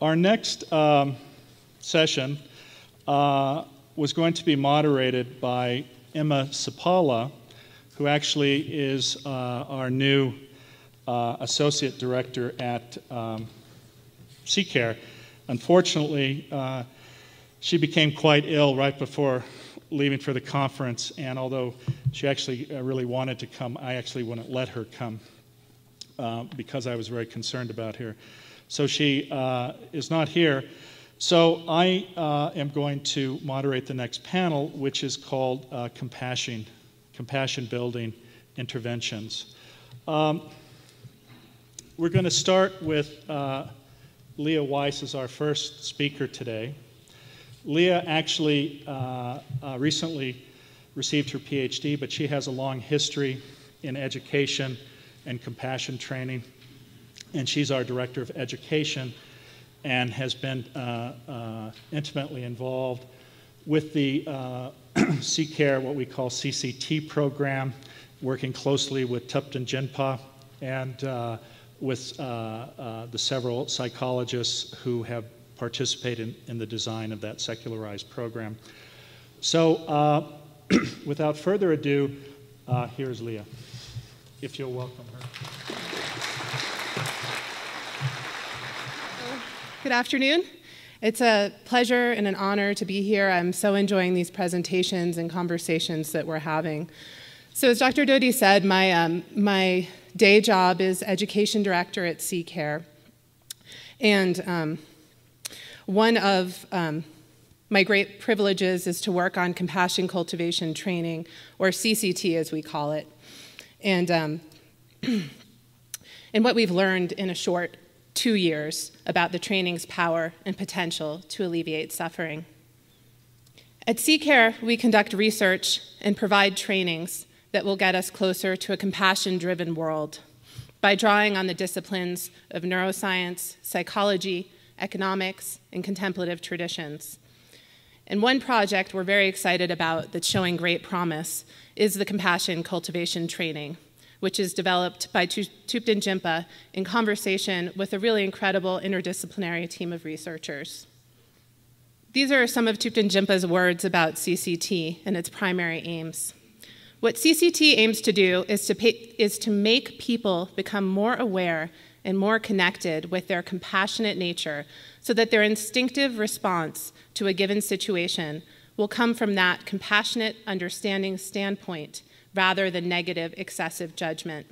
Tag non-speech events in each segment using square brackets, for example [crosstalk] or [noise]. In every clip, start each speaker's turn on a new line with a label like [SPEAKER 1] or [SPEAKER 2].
[SPEAKER 1] Our next um, session uh, was going to be moderated by Emma Seppala, who actually is uh, our new uh, associate director at um. Unfortunately, uh, she became quite ill right before leaving for the conference, and although she actually uh, really wanted to come, I actually wouldn't let her come uh, because I was very concerned about her. So she uh, is not here. So I uh, am going to moderate the next panel, which is called uh, Compassion, Compassion Building Interventions. Um, we're going to start with uh, Leah Weiss as our first speaker today. Leah actually uh, uh, recently received her PhD, but she has a long history in education and compassion training, and she's our director of education and has been uh, uh intimately involved with the uh, [clears throat] CCARE, what we call CCT program, working closely with Thupten Jinpa and uh, with the several psychologists who have participated in, in the design of that secularized program. So, uh, [clears throat] without further ado, uh, here's Leah, if you'll welcome her.
[SPEAKER 2] Good afternoon. It's a pleasure and an honor to be here. I'm so enjoying these presentations and conversations that we're having. So, as Dr. Doty said, my, um, my day job is education director at CCARE. And um, one of um, my great privileges is to work on compassion cultivation training, or CCT as we call it. And, um, [clears throat] and what we've learned in a short two years about the training's power and potential to alleviate suffering. At CCARE, we conduct research and provide trainings that will get us closer to a compassion driven world by drawing on the disciplines of neuroscience, psychology, economics, and contemplative traditions. And one project we're very excited about that's showing great promise is the Compassion Cultivation Training, which is developed by Thupten Jinpa in conversation with a really incredible interdisciplinary team of researchers. These are some of Thupten Jinpa's words about CCT and its primary aims. What CCT aims to do is to, pay, is to make people become more aware and more connected with their compassionate nature so that their instinctive response to a given situation will come from that compassionate, understanding standpoint rather than negative, excessive judgment.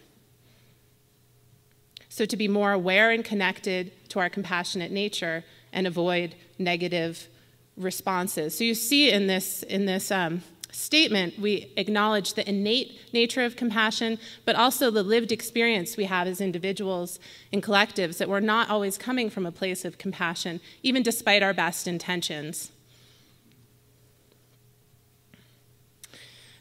[SPEAKER 2] So, to be more aware and connected to our compassionate nature and avoid negative responses. So, you see in this, in this um, statement, we acknowledge the innate nature of compassion, but also the lived experience we have as individuals and collectives that we're not always coming from a place of compassion, even despite our best intentions.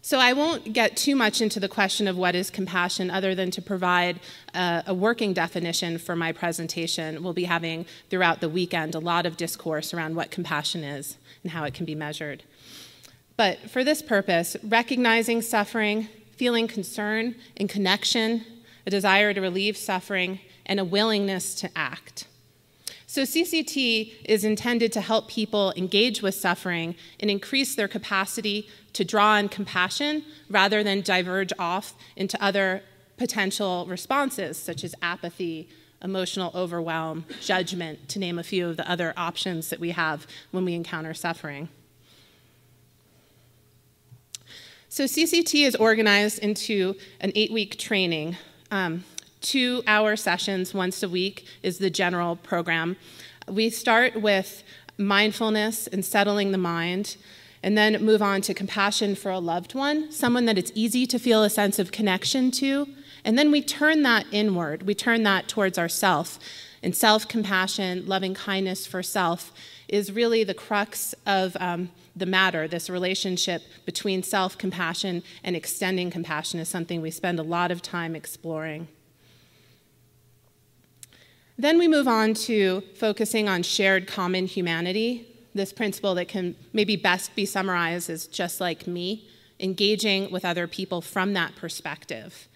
[SPEAKER 2] So I won't get too much into the question of what is compassion other than to provide a, a, working definition for my presentation. We'll be having throughout the weekend a lot of discourse around what compassion is and how it can be measured. But for this purpose, recognizing suffering, feeling concern and connection, a desire to relieve suffering, and a willingness to act. So, CCT is intended to help people engage with suffering and increase their capacity to draw on compassion rather than diverge off into other potential responses, such as apathy, emotional overwhelm, judgment, to name a few of the other options that we have when we encounter suffering. So CCT is organized into an eight-week training. Um, two hour sessions once a week is the general program. We start with mindfulness and settling the mind, and then move on to compassion for a loved one, someone that it's easy to feel a sense of connection to. And then we turn that inward, we turn that towards ourself. And self compassion, loving kindness for self, is really the crux of. Um, the matter, this relationship between self compassion and extending compassion, is something we spend a lot of time exploring. Then we move on to focusing on shared common humanity, this principle that can maybe best be summarized as just like me, engaging with other people from that perspective.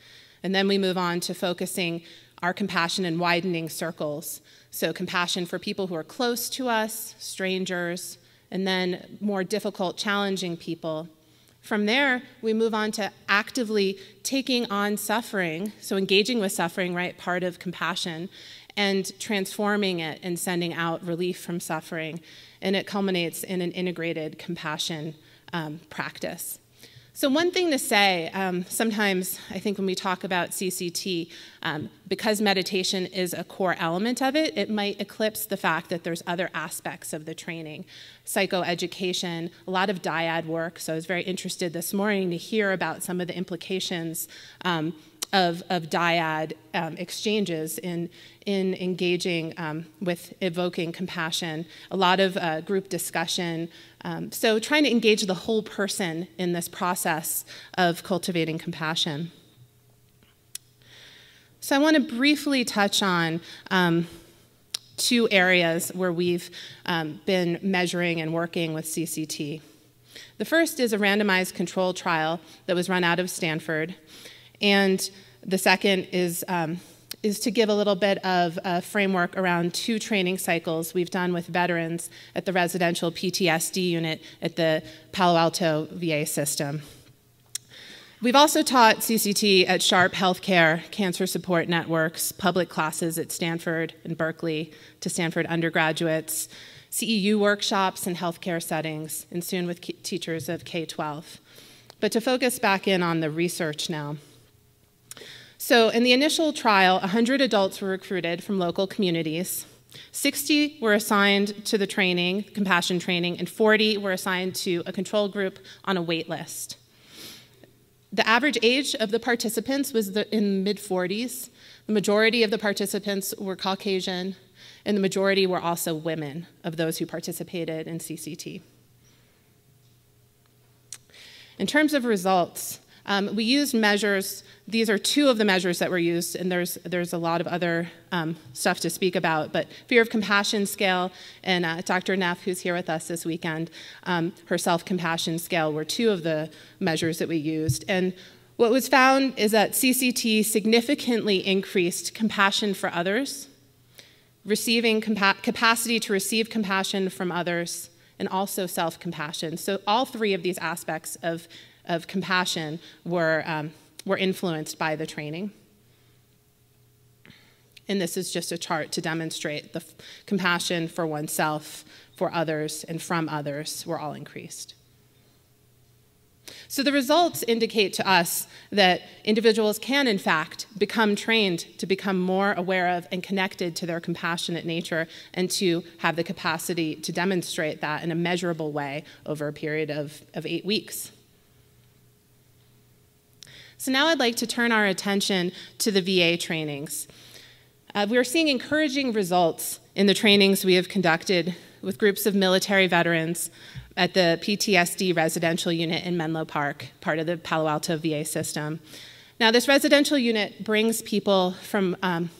[SPEAKER 2] And then we move on to focusing our compassion in widening circles. So, compassion for people who are close to us, strangers, and then more difficult, challenging people. From there, we move on to actively taking on suffering, so engaging with suffering, right, part of compassion, and transforming it and sending out relief from suffering. And it culminates in an integrated compassion um, practice. So, one thing to say um, sometimes, I think when we talk about CCT, um, because meditation is a core element of it, it might eclipse the fact that there's other aspects of the training psychoeducation, a lot of dyad work. So, I was very interested this morning to hear about some of the implications um, of, of dyad um, exchanges in, in engaging um, with evoking compassion, a lot of uh, group discussion. Um, so, trying to engage the whole person in this process of cultivating compassion. So, I want to briefly touch on um, two areas where we've um, been measuring and working with CCT. The first is a randomized control trial that was run out of Stanford. And the second is, um, is to give a little bit of a framework around two training cycles we've done with veterans at the residential PTSD unit at the Palo Alto VA system. We've also taught CCT at Sharp Healthcare, Cancer Support Networks, public classes at Stanford and Berkeley to Stanford undergraduates, CEU workshops in healthcare settings, and soon with teachers of K 12. But to focus back in on the research now. So, in the initial trial, 100 adults were recruited from local communities. 60 were assigned to the training, compassion training, and 40 were assigned to a control group on a wait list. The average age of the participants was the, in mid 40s. The majority of the participants were Caucasian, and the majority were also women of those who participated in CCT. In terms of results, um, we used measures, these are two of the measures that were used, and there's, there's a lot of other um, stuff to speak about, but fear of compassion scale and uh, Dr. Neff, who's here with us this weekend, um, her self compassion scale were two of the measures that we used. And what was found is that CCT significantly increased compassion for others, receiving capacity to receive compassion from others, and also self compassion. So, all three of these aspects of of compassion were, um, were influenced by the training. And this is just a chart to demonstrate the compassion for oneself, for others, and from others were all increased. So the results indicate to us that individuals can, in fact, become trained to become more aware of and connected to their compassionate nature and to have the capacity to demonstrate that in a measurable way over a period of, of eight weeks. So now I'd like to turn our attention to the VA trainings. Uh, we are seeing encouraging results in the trainings we have conducted with groups of military veterans at the PTSD residential unit in Menlo Park, part of the Palo Alto VA system. Now, this residential unit brings people from um,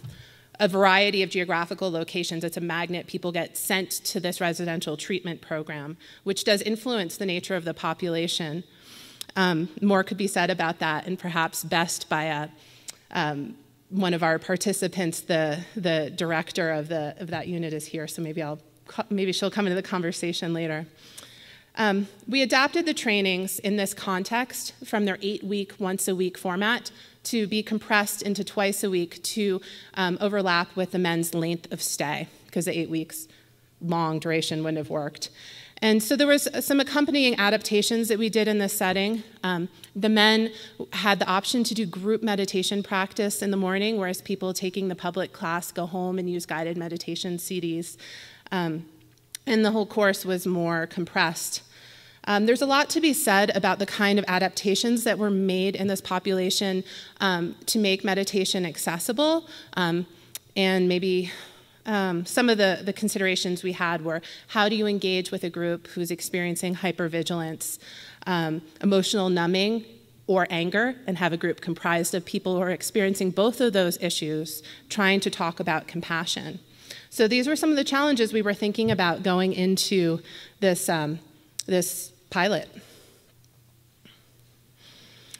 [SPEAKER 2] a variety of geographical locations. It's a magnet. People get sent to this residential treatment program, which does influence the nature of the population. Um, more could be said about that, and perhaps best by a, um, one of our participants, the, the director of, the, of that unit is here, so maybe, I'll, maybe she'll come into the conversation later. Um, we adapted the trainings in this context from their eight week, once a week format to be compressed into twice a week to um, overlap with the men's length of stay, because the eight weeks long duration wouldn't have worked. And so there was some accompanying adaptations that we did in this setting. Um, the men had the option to do group meditation practice in the morning, whereas people taking the public class go home and use guided meditation CDs. Um, and the whole course was more compressed. Um, there's a lot to be said about the kind of adaptations that were made in this population um, to make meditation accessible um, and maybe um, some of the, the considerations we had were how do you engage with a group who's experiencing hypervigilance, um, emotional numbing, or anger, and have a group comprised of people who are experiencing both of those issues, trying to talk about compassion. So these were some of the challenges we were thinking about going into this, um, this pilot.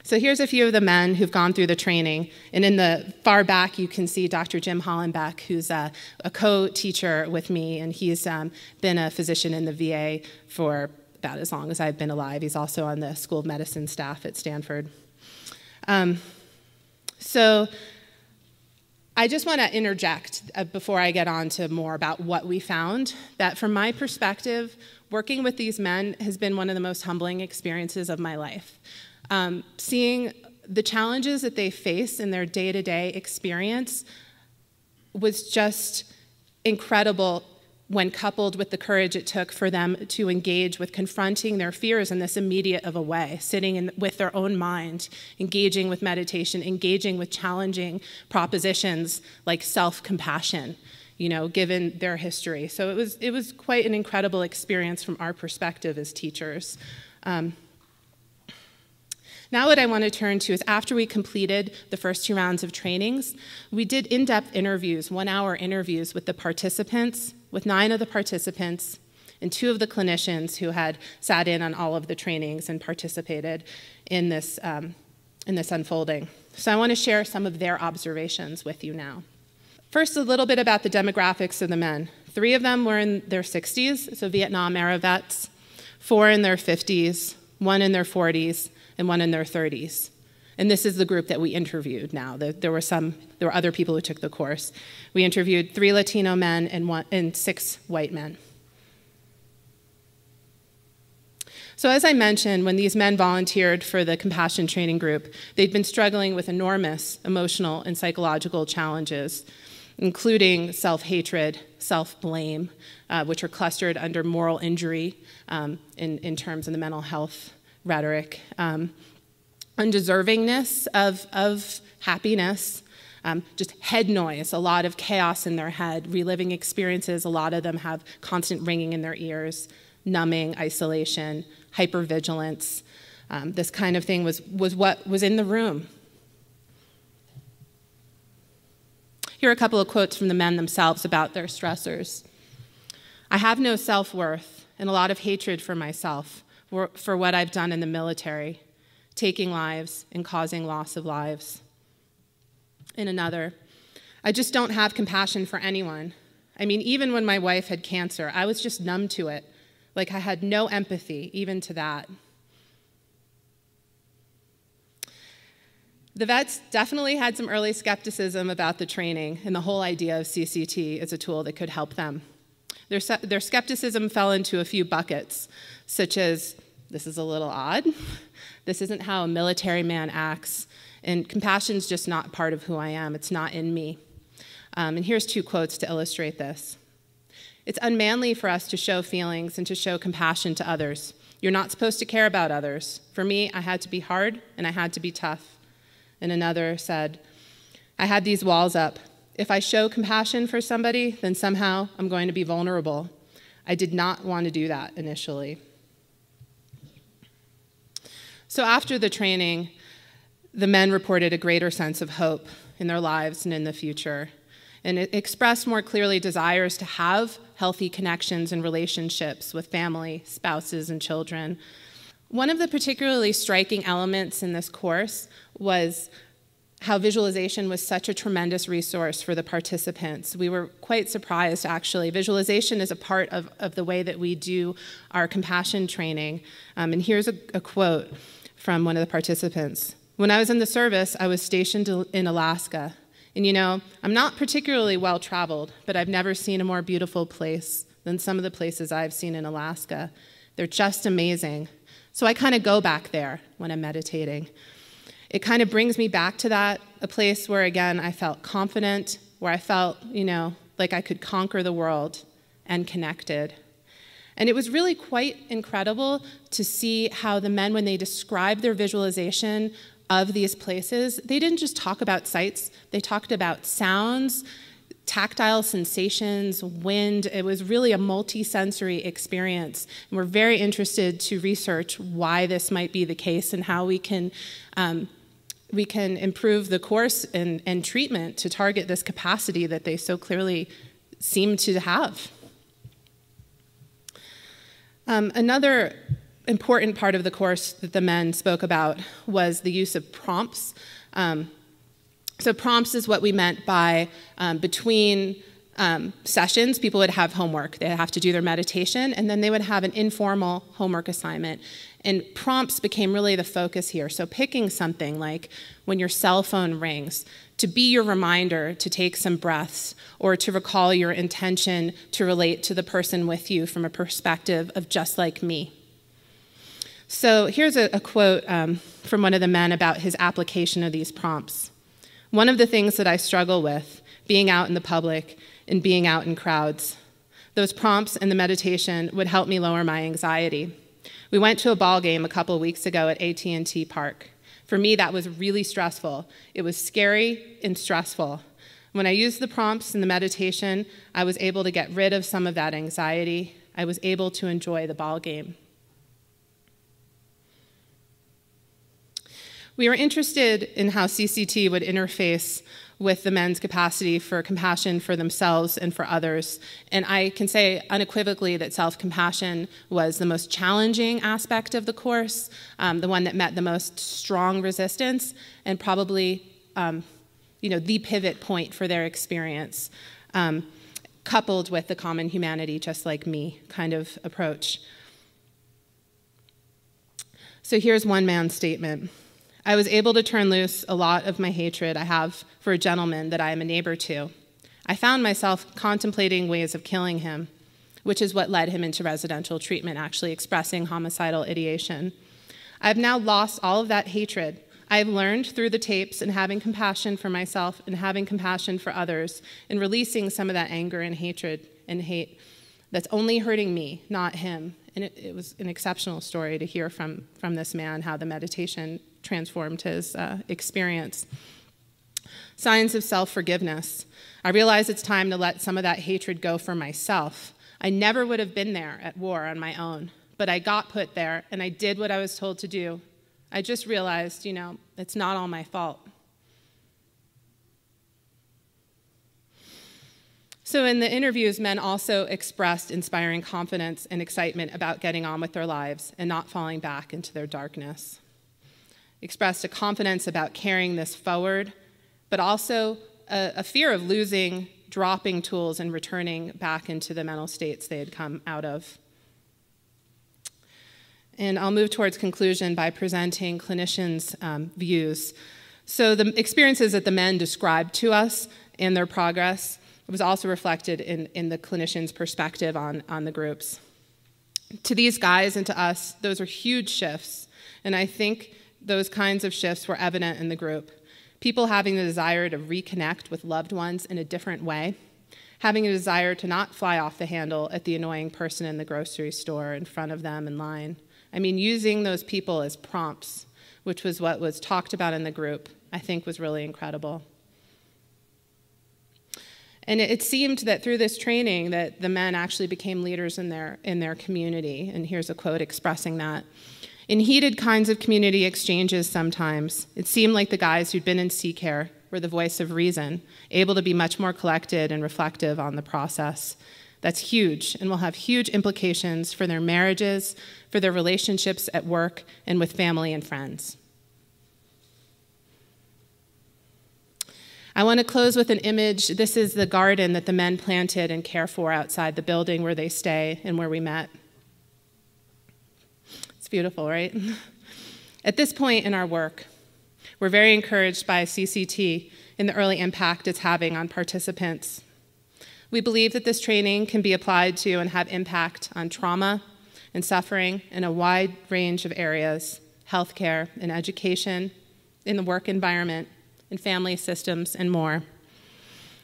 [SPEAKER 2] So here's a few of the men who've gone through the training. And in the far back, you can see Dr. Jim Hallenbeck, who's a, a co teacher with me, and he's um, been a physician in the VA for about as long as I've been alive. He's also on the School of Medicine staff at Stanford. Um, so I just want to interject uh, before I get on to more about what we found that from my perspective, working with these men has been one of the most humbling experiences of my life. Um, seeing the challenges that they face in their day to day experience was just incredible when coupled with the courage it took for them to engage with confronting their fears in this immediate of a way, sitting in, with their own mind, engaging with meditation, engaging with challenging propositions like self compassion, you know, given their history. So it was, it was quite an incredible experience from our perspective as teachers. Um, now, what I want to turn to is after we completed the first two rounds of trainings, we did in depth interviews, one hour interviews with the participants, with nine of the participants, and two of the clinicians who had sat in on all of the trainings and participated in this, um, in this unfolding. So, I want to share some of their observations with you now. First, a little bit about the demographics of the men. Three of them were in their 60s, so Vietnam era vets, four in their 50s, one in their 40s, and one in their 30s. And this is the group that we interviewed now. There were some, there were other people who took the course. We interviewed three Latino men and, one, and six white men. So, as I mentioned, when these men volunteered for the compassion training group, they'd been struggling with enormous emotional and psychological challenges, including self hatred, self blame, uh, which are clustered under moral injury um, in, in terms of the mental health rhetoric, um, undeservingness of, of happiness, um, just head noise, a lot of chaos in their head, reliving experiences. A lot of them have constant ringing in their ears, numbing, isolation, hypervigilance. Um, this kind of thing was, was what was in the room. Here are a couple of quotes from the men themselves about their stressors. I have no self worth and a lot of hatred for myself for, for what I've done in the military, taking lives and causing loss of lives. In another, I just don't have compassion for anyone. I mean, even when my wife had cancer, I was just numb to it. Like I had no empathy, even to that. The vets definitely had some early skepticism about the training and the whole idea of CCT as a tool that could help them. Their, their skepticism fell into a few buckets, such as this is a little odd, [laughs] this isn't how a military man acts, and compassion is just not part of who I am, it's not in me. Um, and here's two quotes to illustrate this. It's unmanly for us to show feelings and to show compassion to others. You're not supposed to care about others. For me, I had to be hard and I had to be tough. And another said, I had these walls up. If I show compassion for somebody, then somehow I'm going to be vulnerable. I did not want to do that initially. So after the training, the men reported a greater sense of hope in their lives and in the future, and it expressed more clearly desires to have healthy connections and relationships with family, spouses, and children. One of the particularly striking elements in this course was how visualization was such a tremendous resource for the participants. We were quite surprised, actually. Visualization is a part of, of the way that we do our compassion training. Um, and here's a, a quote from one of the participants When I was in the service, I was stationed in Alaska. And you know, I'm not particularly well traveled, but I've never seen a more beautiful place than some of the places I've seen in Alaska. They're just amazing. So I kind of go back there when I'm meditating it kind of brings me back to that, a place where, again, I felt confident, where I felt, you know, like I could conquer the world and connected. And it was really quite incredible to see how the men, when they described their visualization of these places, they didn't just talk about sights, they talked about sounds, tactile sensations, wind. It was really a multi-sensory experience. And we're very interested to research why this might be the case and how we can um, we can improve the course and, and treatment to target this capacity that they so clearly seem to have. Um, another important part of the course that the men spoke about was the use of prompts. Um, so, prompts is what we meant by um, between um, sessions, people would have homework. They'd have to do their meditation, and then they would have an informal homework assignment. And prompts became really the focus here. So, picking something like when your cell phone rings, to be your reminder to take some breaths or to recall your intention to relate to the person with you from a perspective of just like me. So, here's a, a quote um, from one of the men about his application of these prompts. One of the things that I struggle with being out in the public and being out in crowds. Those prompts and the meditation would help me lower my anxiety. We went to a ball game a couple weeks ago at AT&T Park. For me, that was really stressful. It was scary and stressful. When I used the prompts and the meditation, I was able to get rid of some of that anxiety. I was able to enjoy the ball game. We were interested in how CCT would interface with the men's capacity for compassion for themselves and for others. And I can say unequivocally that self compassion was the most challenging aspect of the course, um, the one that met the most strong resistance, and probably um, you know, the pivot point for their experience, um, coupled with the common humanity, just like me kind of approach. So here's one man's statement. I was able to turn loose a lot of my hatred I have for a gentleman that I am a neighbor to. I found myself contemplating ways of killing him, which is what led him into residential treatment, actually expressing homicidal ideation. I've now lost all of that hatred. I've learned through the tapes and having compassion for myself and having compassion for others and releasing some of that anger and hatred and hate that's only hurting me, not him. And it, it was an exceptional story to hear from, from this man how the meditation transformed his uh, experience. Signs of self forgiveness. I realize it's time to let some of that hatred go for myself. I never would have been there at war on my own, but I got put there and I did what I was told to do. I just realized, you know, it's not all my fault. So, in the interviews, men also expressed inspiring confidence and excitement about getting on with their lives and not falling back into their darkness expressed a confidence about carrying this forward, but also a, a fear of losing, dropping tools, and returning back into the mental states they had come out of. And I'll move towards conclusion by presenting clinicians' um, views. So, the experiences that the men described to us and their progress was also reflected in, in the clinician's perspective on, on the groups. To these guys and to us, those are huge shifts. And I think those kinds of shifts were evident in the group. People having the desire to reconnect with loved ones in a different way, having a desire to not fly off the handle at the annoying person in the grocery store in front of them in line. I mean, using those people as prompts, which was what was talked about in the group, I think was really incredible. And it seemed that through this training that the men actually became leaders in their, in their community. And here's a quote expressing that. In heated kinds of community exchanges, sometimes, it seemed like the guys who'd been in CCARE were the voice of reason, able to be much more collected and reflective on the process. That's huge and will have huge implications for their marriages, for their relationships at work, and with family and friends. I want to close with an image. This is the garden that the men planted and care for outside the building where they stay and where we met beautiful, right? [laughs] At this point in our work, we're very encouraged by CCT and the early impact it's having on participants. We believe that this training can be applied to and have impact on trauma and suffering in a wide range of areas healthcare and education, in the work environment, in family systems, and more.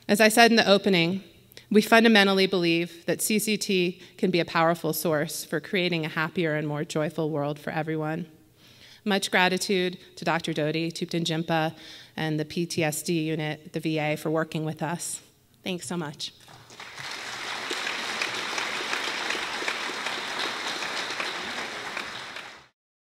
[SPEAKER 2] As I said in the opening, we fundamentally believe that CCT can be a powerful source for creating a happier and more joyful world for everyone. Much gratitude to Dr. Doty Thupten Jinpa and the PTSD unit the VA for working with us. Thanks so much.